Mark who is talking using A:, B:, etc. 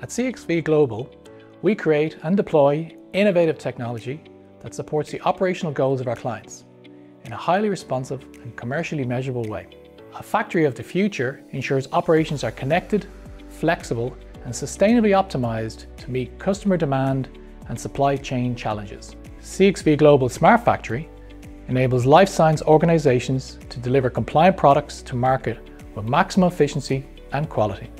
A: At CXV Global, we create and deploy innovative technology that supports the operational goals of our clients in a highly responsive and commercially measurable way. A factory of the future ensures operations are connected, flexible, and sustainably optimized to meet customer demand and supply chain challenges. CXV Global Smart Factory enables life science organizations to deliver compliant products to market with maximum efficiency and quality.